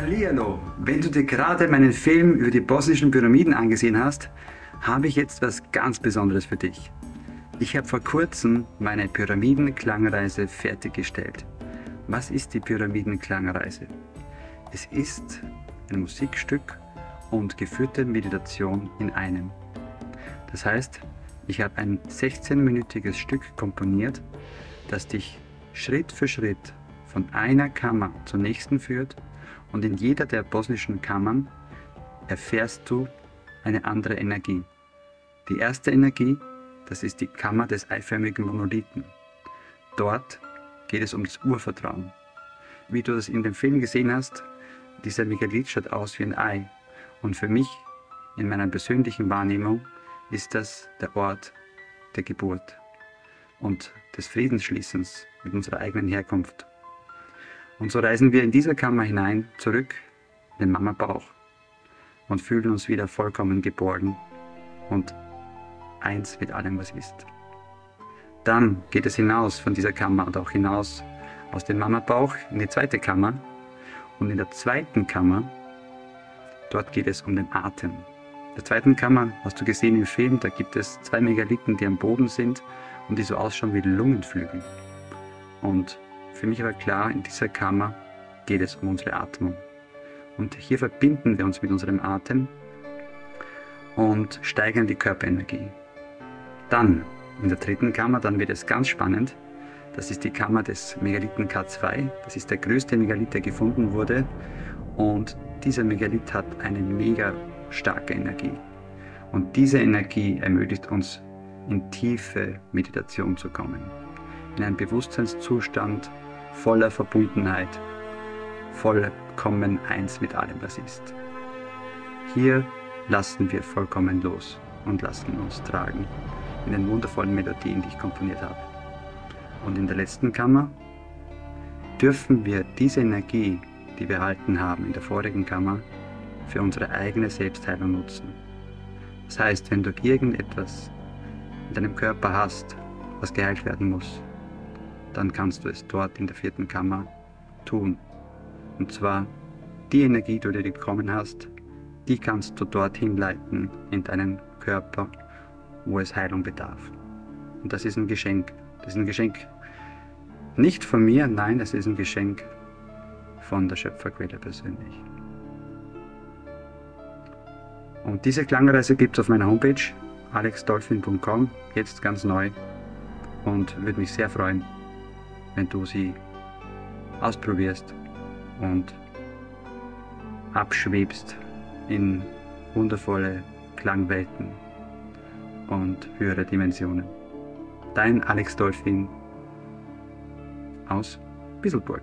Hallihallo! Wenn du dir gerade meinen Film über die bosnischen Pyramiden angesehen hast, habe ich jetzt was ganz Besonderes für dich. Ich habe vor kurzem meine Pyramidenklangreise fertiggestellt. Was ist die Pyramidenklangreise? Es ist ein Musikstück und geführte Meditation in einem. Das heißt, ich habe ein 16-minütiges Stück komponiert, das dich Schritt für Schritt von einer Kammer zur nächsten führt und in jeder der bosnischen Kammern erfährst du eine andere Energie. Die erste Energie, das ist die Kammer des eiförmigen Monolithen. Dort geht es um das Urvertrauen. Wie du das in dem Film gesehen hast, dieser Megalith schaut aus wie ein Ei. Und für mich, in meiner persönlichen Wahrnehmung, ist das der Ort der Geburt und des Friedensschließens mit unserer eigenen Herkunft. Und so reisen wir in dieser Kammer hinein, zurück in den Mama-Bauch und fühlen uns wieder vollkommen geborgen und eins mit allem, was ist. Dann geht es hinaus von dieser Kammer und auch hinaus aus dem Mama-Bauch in die zweite Kammer. Und in der zweiten Kammer, dort geht es um den Atem. In der zweiten Kammer, hast du gesehen im Film, da gibt es zwei Megalithen, die am Boden sind und die so ausschauen wie Lungenflügel. Und für mich war klar, in dieser Kammer geht es um unsere Atmung. Und hier verbinden wir uns mit unserem Atem und steigern die Körperenergie. Dann in der dritten Kammer, dann wird es ganz spannend. Das ist die Kammer des Megalithen K2. Das ist der größte Megalith, der gefunden wurde. Und dieser Megalith hat eine mega starke Energie. Und diese Energie ermöglicht uns, in tiefe Meditation zu kommen. In einen Bewusstseinszustand, voller Verbundenheit, vollkommen eins mit allem, was ist. Hier lassen wir vollkommen los und lassen uns tragen in den wundervollen Melodien, die ich komponiert habe. Und in der letzten Kammer dürfen wir diese Energie, die wir erhalten haben in der vorigen Kammer, für unsere eigene Selbstheilung nutzen. Das heißt, wenn du irgendetwas in deinem Körper hast, was geheilt werden muss, dann kannst du es dort in der vierten Kammer tun. Und zwar die Energie, die du dir bekommen hast, die kannst du dorthin leiten in deinen Körper, wo es Heilung bedarf. Und das ist ein Geschenk. Das ist ein Geschenk nicht von mir, nein, das ist ein Geschenk von der Schöpferquelle persönlich. Und diese Klangreise gibt es auf meiner Homepage alexdolphin.com, jetzt ganz neu und würde mich sehr freuen, wenn du sie ausprobierst und abschwebst in wundervolle Klangwelten und höhere Dimensionen. Dein Alex Dolphin aus Bisselburg.